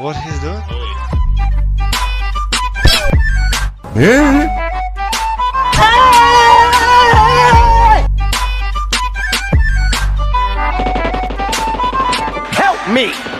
What he's doing? Help me!